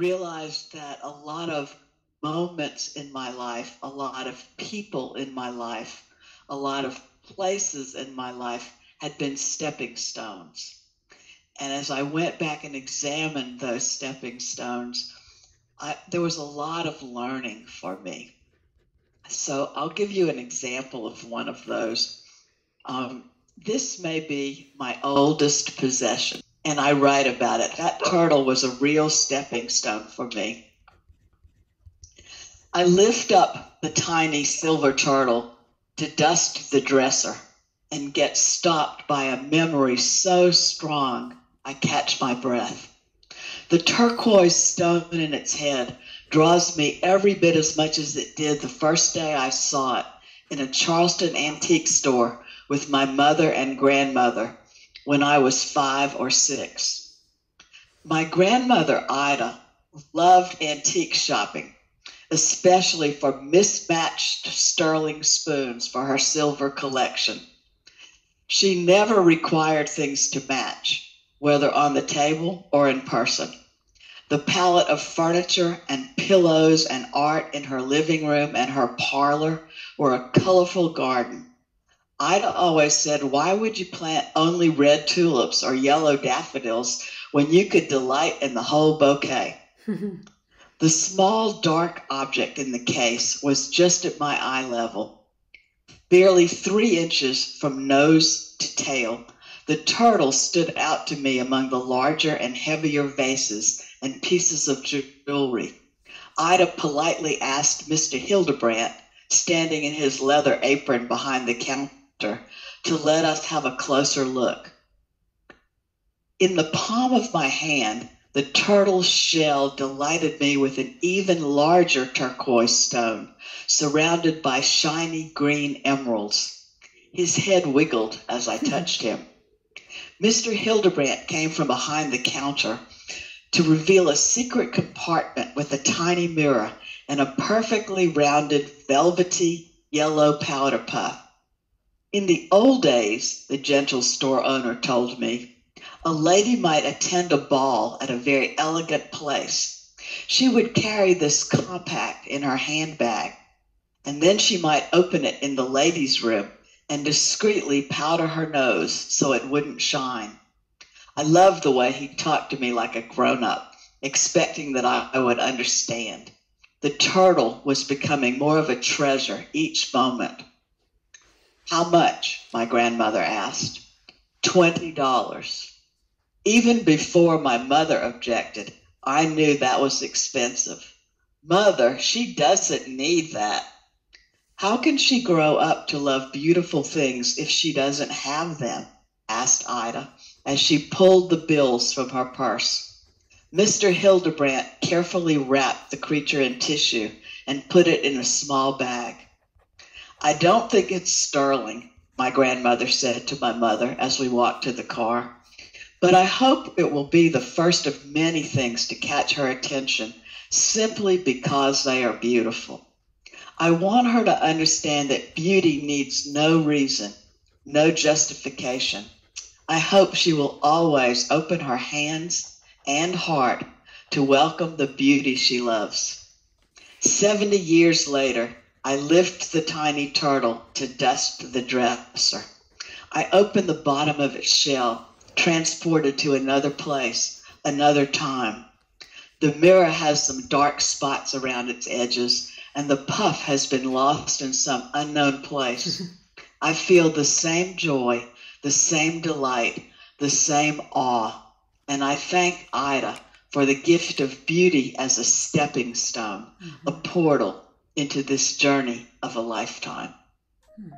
realized that a lot of moments in my life, a lot of people in my life, a lot of places in my life had been stepping stones. And as I went back and examined those stepping stones, I, there was a lot of learning for me. So I'll give you an example of one of those. Um, this may be my oldest possession, and I write about it. That turtle was a real stepping stone for me. I lift up the tiny silver turtle to dust the dresser and get stopped by a memory so strong I catch my breath. The turquoise stone in its head draws me every bit as much as it did the first day I saw it in a Charleston antique store with my mother and grandmother when I was five or six. My grandmother, Ida, loved antique shopping, especially for mismatched sterling spoons for her silver collection. She never required things to match whether on the table or in person. The palette of furniture and pillows and art in her living room and her parlor were a colorful garden. Ida always said, Why would you plant only red tulips or yellow daffodils when you could delight in the whole bouquet? the small dark object in the case was just at my eye level, barely three inches from nose to tail the turtle stood out to me among the larger and heavier vases and pieces of jewelry. Ida politely asked Mr. Hildebrandt, standing in his leather apron behind the counter, to let us have a closer look. In the palm of my hand, the turtle shell delighted me with an even larger turquoise stone, surrounded by shiny green emeralds. His head wiggled as I touched him. Mr. Hildebrandt came from behind the counter to reveal a secret compartment with a tiny mirror and a perfectly rounded, velvety yellow powder puff. In the old days, the gentle store owner told me, a lady might attend a ball at a very elegant place. She would carry this compact in her handbag, and then she might open it in the ladies' room and discreetly powder her nose so it wouldn't shine. I loved the way he talked to me like a grown up, expecting that I, I would understand. The turtle was becoming more of a treasure each moment. How much? my grandmother asked. Twenty dollars. Even before my mother objected, I knew that was expensive. Mother, she doesn't need that. How can she grow up to love beautiful things if she doesn't have them? asked Ida as she pulled the bills from her purse. Mr. Hildebrandt carefully wrapped the creature in tissue and put it in a small bag. I don't think it's sterling, my grandmother said to my mother as we walked to the car, but I hope it will be the first of many things to catch her attention simply because they are beautiful. I want her to understand that beauty needs no reason, no justification. I hope she will always open her hands and heart to welcome the beauty she loves. 70 years later, I lift the tiny turtle to dust the dresser. I open the bottom of its shell, transported to another place, another time. The mirror has some dark spots around its edges and the puff has been lost in some unknown place. I feel the same joy, the same delight, the same awe. And I thank Ida for the gift of beauty as a stepping stone, mm-hmm. a portal into this journey of a lifetime. Hmm.